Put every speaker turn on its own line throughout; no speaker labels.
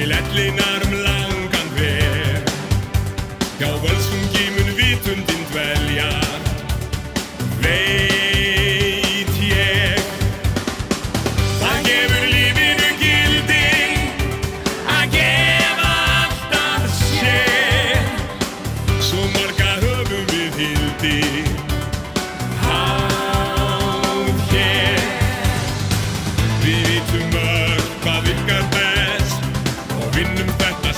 til ellinar um langan ver hjá völsungi mun vitundin dvelja. Veit ég það gefur lífinu gildi að gefa alltaf sér svo marga höfum við hildi á hér. Við vitum að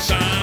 sign.